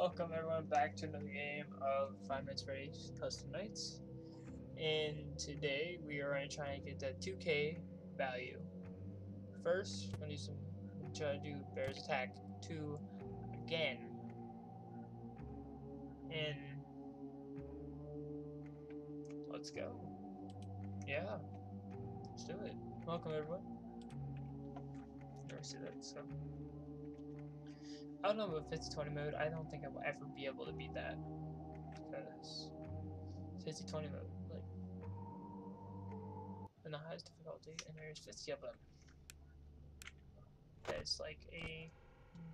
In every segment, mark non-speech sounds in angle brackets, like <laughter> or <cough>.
Welcome everyone back to another game of Five Nights at Freddy's Custom Nights. And today we are going to try and get that 2k value. First, we're going to do some try to do Bear's Attack 2 again. And let's go. Yeah. Let's do it. Welcome everyone. Never see that so I don't know if it's 20 mode. I don't think I will ever be able to beat that. Because 50 20 mode, like in the highest difficulty, and there's 50 of them. That's like a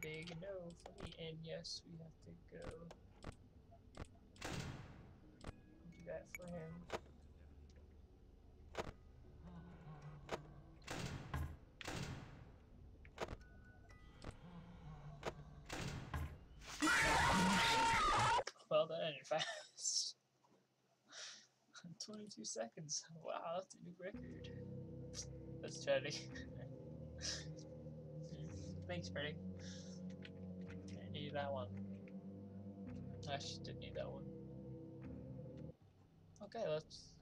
big no for me. And yes, we have to go do that for him. 22 seconds. <laughs> Wow, that's a new record. That's tragic. <laughs> Thanks, Freddy. I needed that one. I actually did need that one. Okay, let's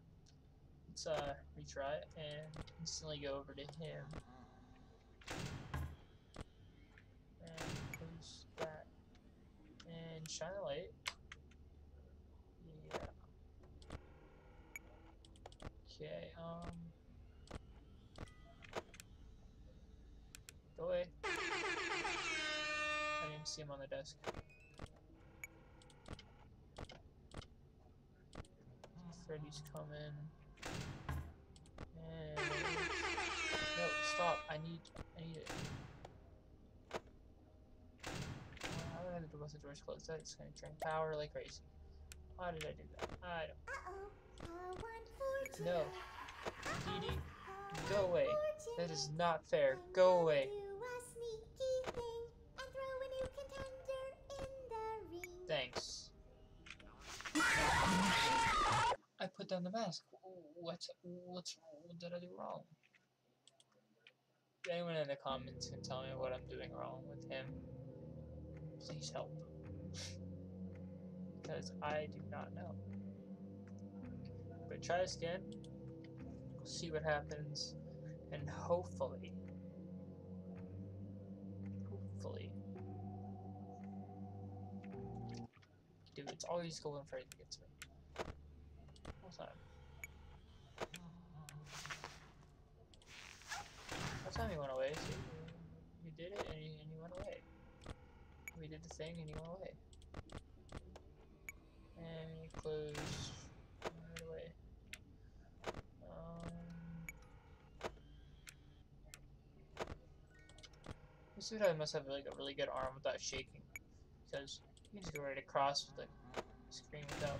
let's uh retry it and instantly go over to him. And close that. And shine a light. Yeah. Okay, um... Go away. I didn't see him on the desk. Freddy's coming. And... No, stop. I need... I need it. How did I both the doors closed? That's gonna drain power like crazy. Why did I do that? I don't. Uh-oh. No. Dee, go away. That is not fair. Go away. Thanks. I put down the mask. What's what's what did I do wrong? Anyone in the comments can tell me what I'm doing wrong with him. Please help <laughs> because I do not know. Try this again, see what happens, and hopefully, hopefully, dude, it's always going for anything against me. What's that? That time he went away? You did it and you, and you went away. We did the thing and you went away. And close right away. Um, dude must have like a really good arm without shaking, because you can just go right across with the screen without.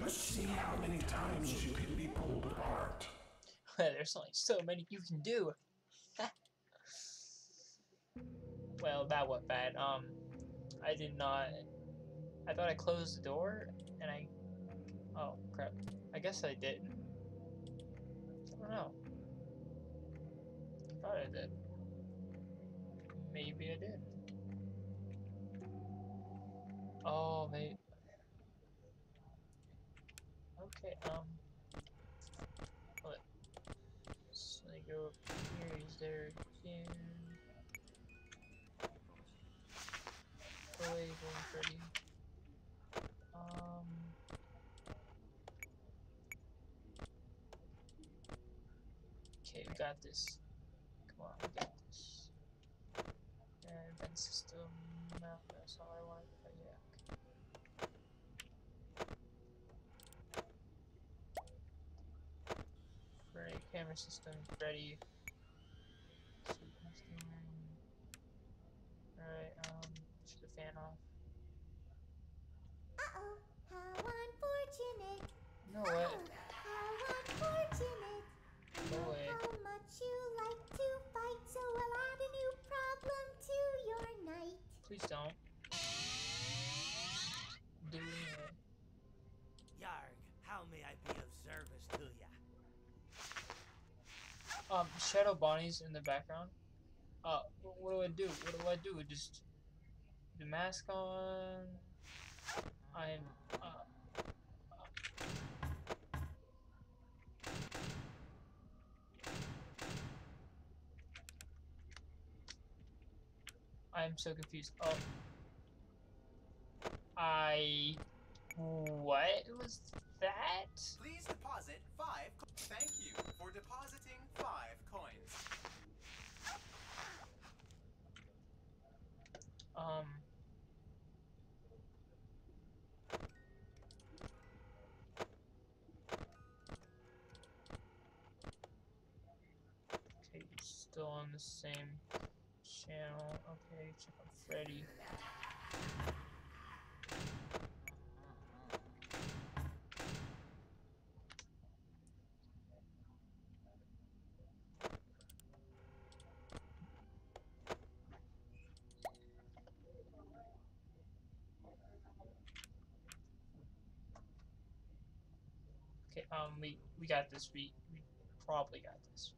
Let's see how many times you can be pulled apart. <laughs> There's only so many you can do. <laughs> Well, that went bad. Um, I did not. I thought I closed the door, and I. Oh crap! I guess I didn't. I don't know. I thought I did. Maybe I did. Oh, maybe. Okay. Um. What? So I go up here. He's there again. away going Freddy. Um. Okay, we got this. Come on, we got this. And vent system. No, that's all I wanted. But yeah. Freddy camera system ready. Alright, um switch the fan off. Uh-oh, how unfortunate. No way. how unfortunate. No way. How much you like to fight, so we'll add a new problem to your night. Please don't. Do it. Yarg, how may I be of service to ya? Um, Shadow Bonnie's in the background. Uh, what do I do? What do I do? Just the mask on. I'm. Uh, I'm so confused. Oh. I. What was that? Please deposit five. Thank you for depositing five coins. Um. Okay, still on the same channel. Okay, check on Freddy. Okay, um, we we got this. We we probably got this.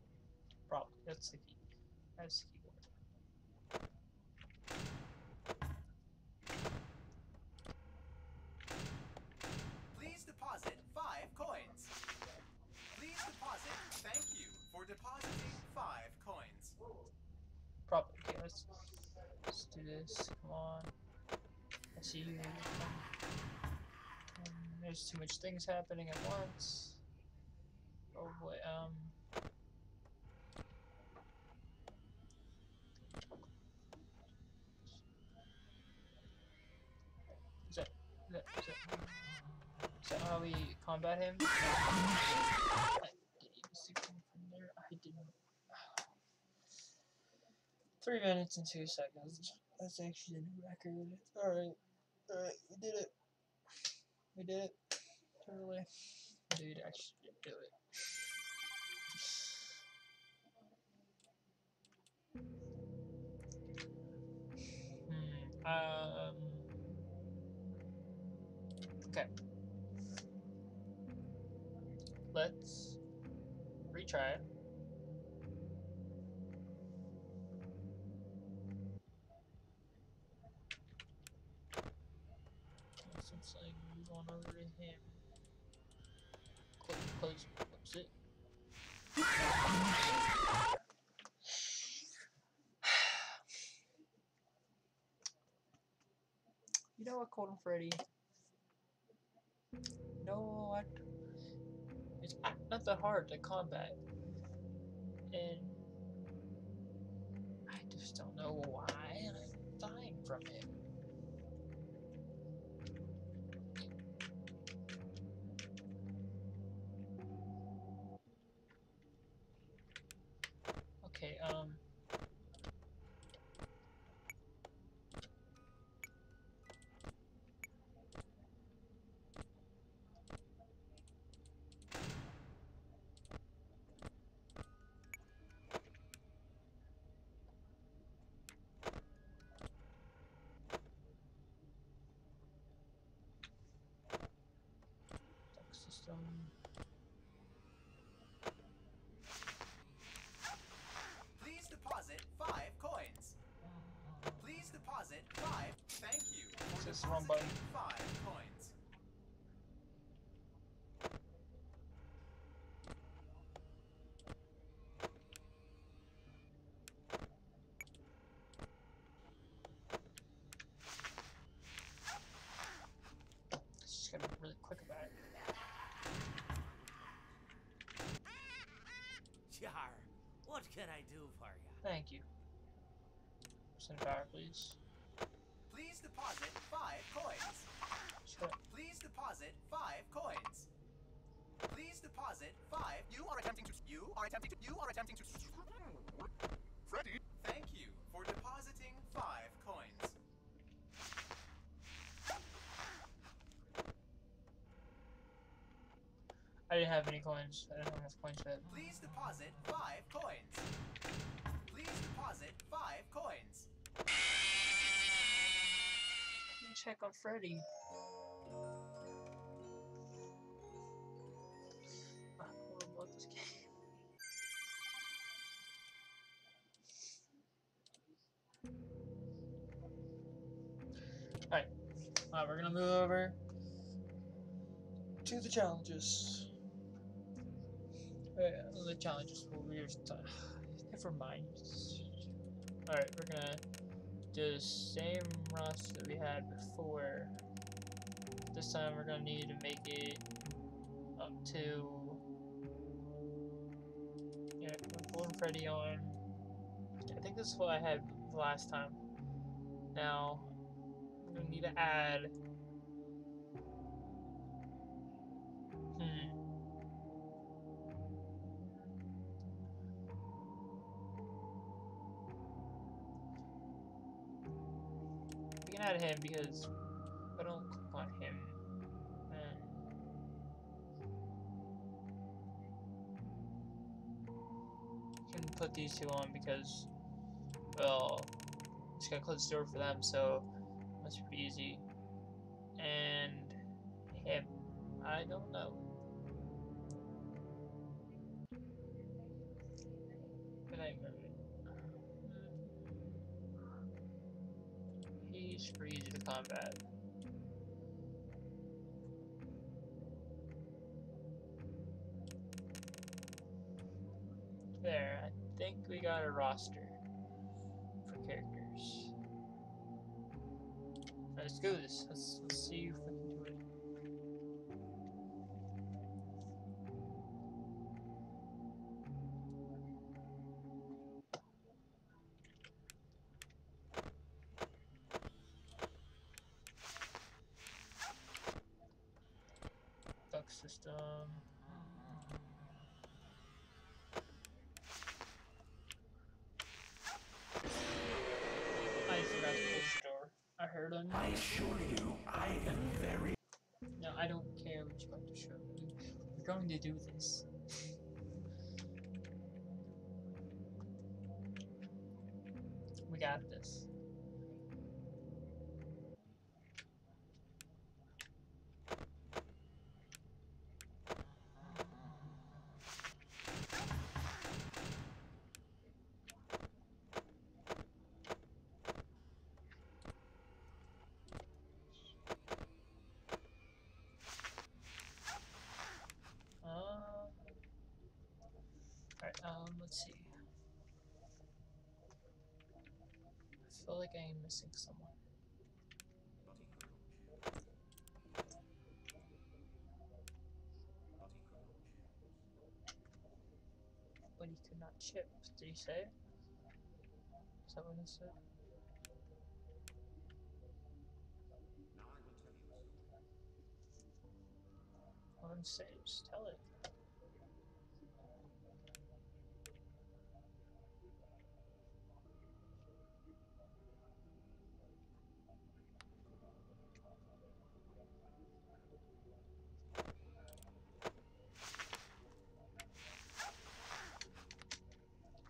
Probably. That's the key. That's the keyboard. Please deposit five coins. Please deposit. Thank you for depositing five coins. Probably. Okay, let's let's do this. Come on. I see you. Um, there's too much things happening at once. Oh boy. Um. Is that, is that, is that, is that how we combat him? I didn't even see from there. I didn't. Three minutes and two seconds. That's actually a new record. Alright. Alright, we did it. We did it. Totally. Dude, actually did do it. Hmm. Um. Okay. Let's retry it. I move on over him. Close, close, close it. You know what, Golden Freddy? You know what? It's not that hard to combat. And I just don't know why I'm dying from it. Okay, um. System. Please deposit five coins. Please deposit five. Thank you for This wrong button. five coins. Just gotta be really quick about it. Jar, what can I do for you? Thank you. Send fire, please. Please deposit five coins. Shut. Please deposit five coins. Please deposit five. You are attempting to. You are attempting to. You are attempting to. Freddy. Thank you for depositing five coins. I didn't have any coins. I didn't have enough coins for that. Please deposit five coins. Please deposit five coins. check on Freddy. Ah, Alright. Alright, we're gonna move over to the challenges. Right, the challenges will be <sighs> never mind. Alright, we're gonna the same roster that we had before. This time we're gonna need to make it up to yeah, Golden Freddy on. I think this is what I had last time. Now we need to add We can add him because I don't click on him, can put these two on because, well, it's gonna close the door for them, so must be easy. And him, I don't know. Roster for characters. Let's do this. Let's, let's see if we um, let's see. I feel like I am missing someone. But he could not chip, did he say? Is that what he said? Just tell it.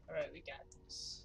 Alright, we got this.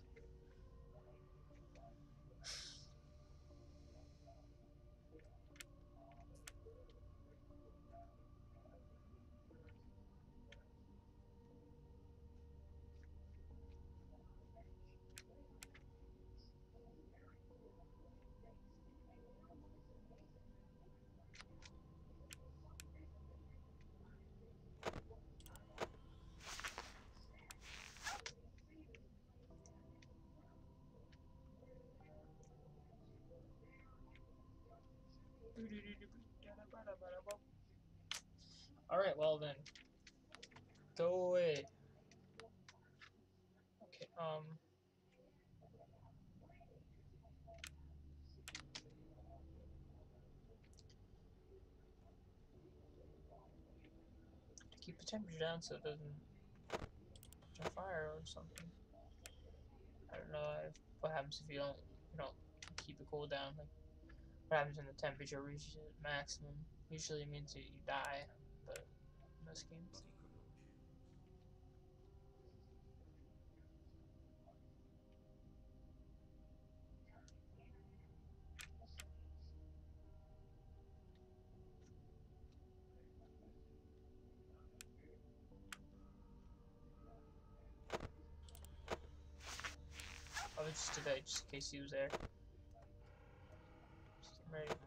Alright, well then. Go away. Okay, um. Keep the temperature down so it doesn't on fire or something. I don't know if, what happens if you don't you don't keep the cool down. Like what happens when the temperature reaches its maximum? Usually it means that you die, but most games. game. I would just that just in case he was there. Right.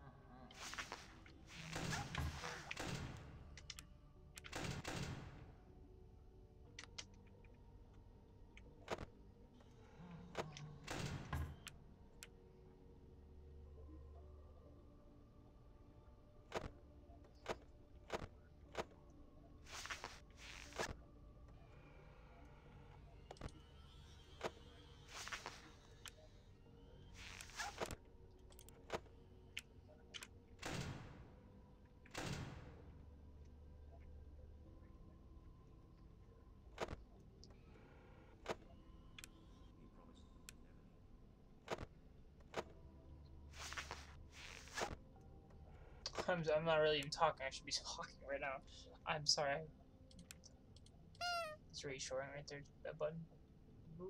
I'm, I'm not really even talking. I should be <laughs> talking right now. I'm sorry. It's reassuring right there. That button. It?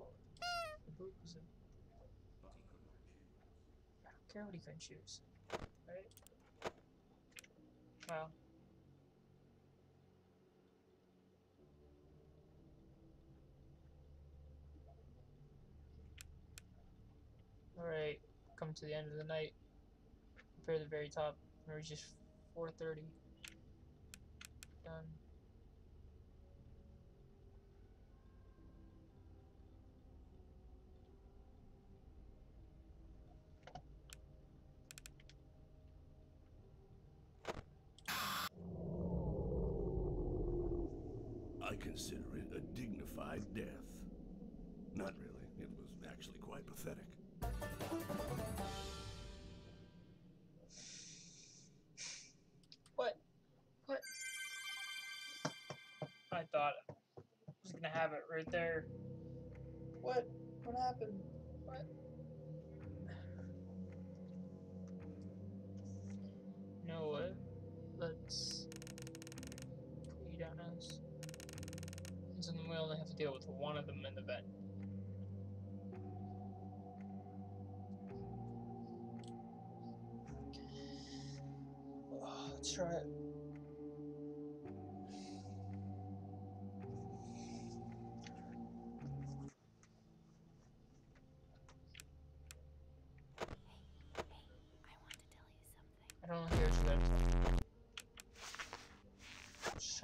I don't care what he couldn't choose. Right? Well. Alright, come to the end of the night. Prepare the very top. Or just 4:30. Done. I consider it a dignified death. Not really. It was actually quite pathetic. Have it right there. What? What happened? What? You know what? Let's you down as. So then we only have to deal with one of them in the vent. Oh, let's try it.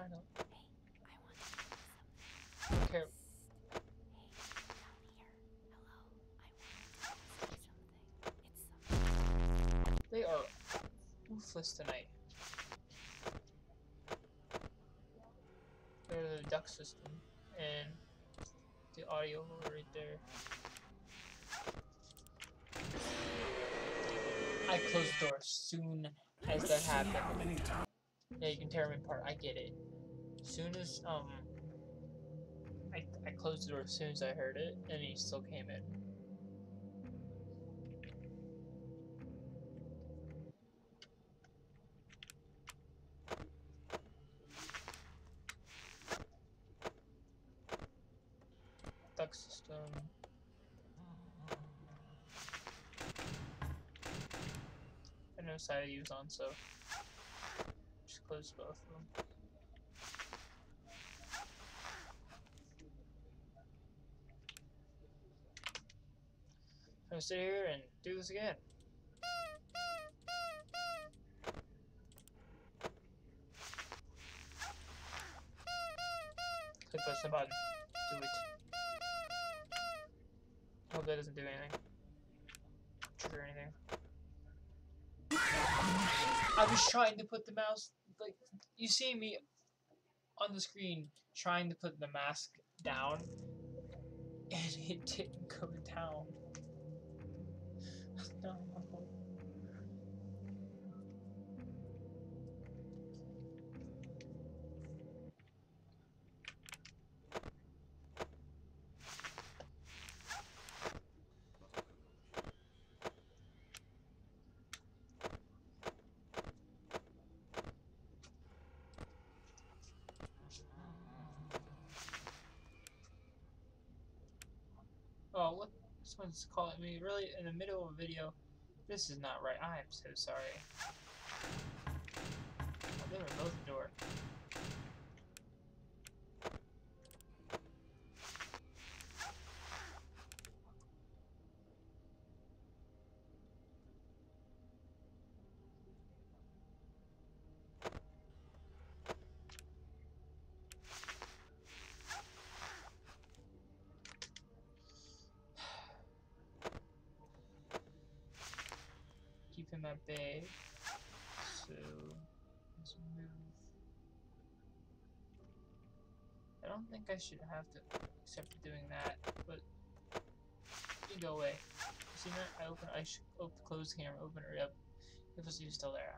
Trying to. Okay. They are ruthless tonight. They're the duct system and the audio right there. I close the door as soon as that happened. Yeah, you can tear him apart. I get it. As soon as um, I I closed the door as soon as I heard it, and he still came in. Duct system. I know side he was on, so close both of them. I'm gonna sit here and do this again. Click push the button. Do it. Hope that doesn't do anything. Trigger anything. I was trying to put the mouse like you see me on the screen trying to put the mask down and <laughs> it didn't go down. <laughs> No. Someone's calling me really in the middle of a video. This is not right. I am so sorry. Oh, they were both door. Bag. So let's move. I don't think I should have to accept doing that, but you go away. You See that? I open I should open close the camera, open her up. If it's you still there.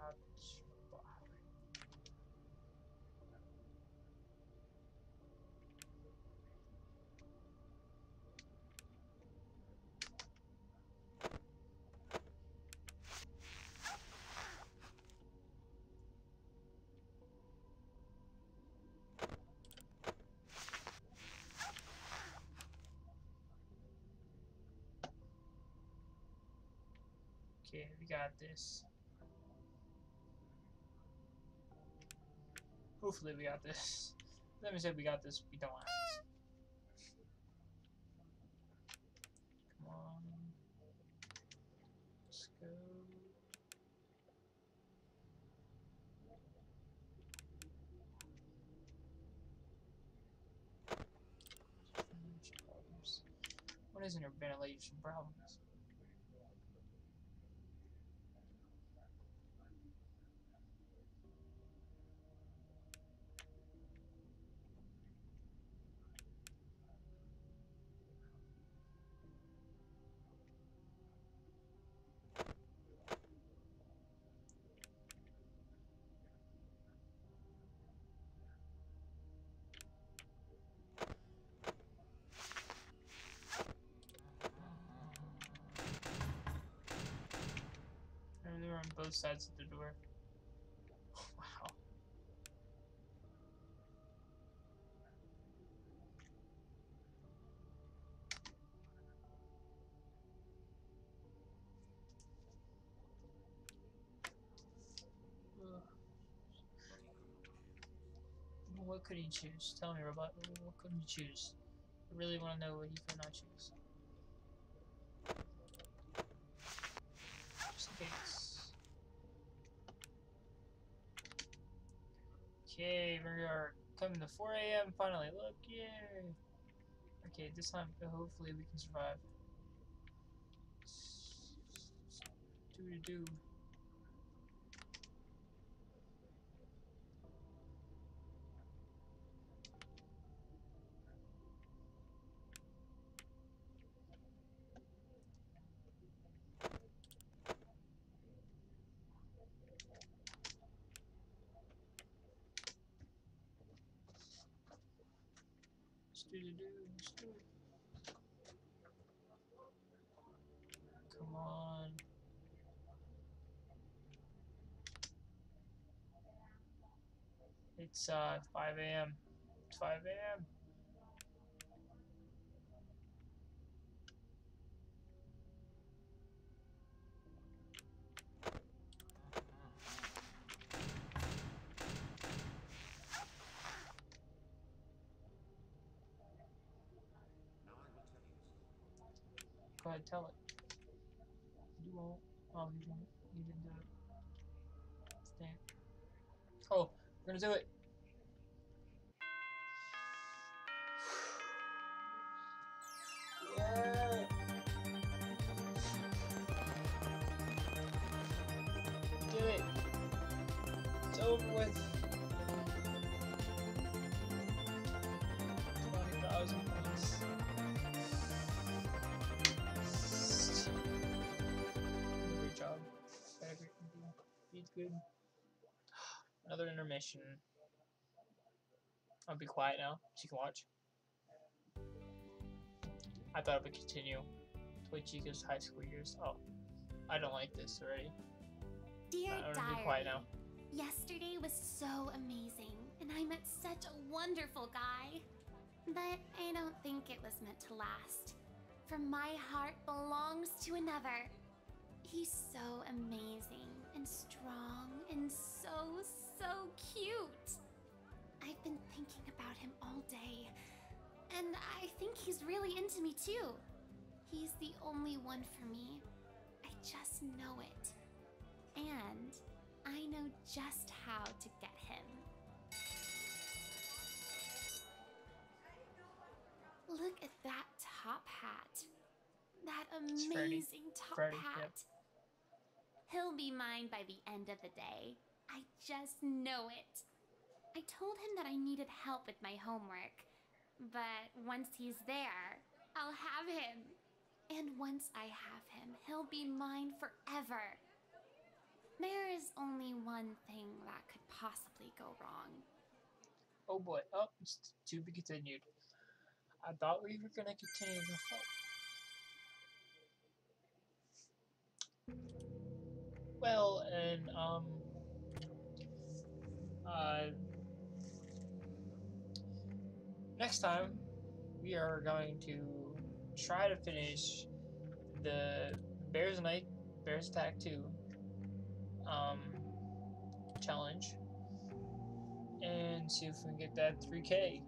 Okay, we got this. Hopefully we got this. Let me say we got this, we don't have this. Come on. Let's go. What isn't your ventilation problems? And they were on both sides of the door. wow. What could he choose? Tell me, robot. What could he choose? I really want to know what he could not choose. Just in case. Okay, we are coming to 4 a.m. finally. Look, yay! Okay, this time hopefully we can survive. Do to do. do Come on. It's uh 5 a.m. It's 5 a.m. Go ahead, tell it. You won't. Oh, you won't. You didn't do it. Stand. Oh, we're gonna do it. Yeah. Do it. It's over with. Twenty thousand points. Great job. Good. Another intermission. I'll be quiet now, so you can watch. I thought it would continue. Toy Chica's high school years. Oh, I don't like this already. Dear I'm gonna be quiet now. yesterday was so amazing, and I met such a wonderful guy. But I don't think it was meant to last. For my heart belongs to another. He's so amazing and strong and so, so cute. I've been thinking about him all day, and I think he's really into me too. He's the only one for me. I just know it. And I know just how to get him. Look at that top hat. That Freddy. amazing top Freddy, hat. yep. He'll be mine by the end of the day. I just know it. I told him that I needed help with my homework, but once he's there, I'll have him. And once I have him, he'll be mine forever. There is only one thing that could possibly go wrong. Oh boy. Oh, to be continued. I thought we were gonna continue the fight. Well, and um, uh, next time we are going to try to finish the Bears Night Bears Attack 2 um, challenge and see if we can get that 3k.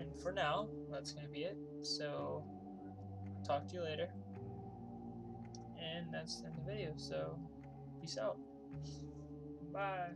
And for now, that's going to be it. So, talk to you later. And that's the end of the video. So, peace out. Bye.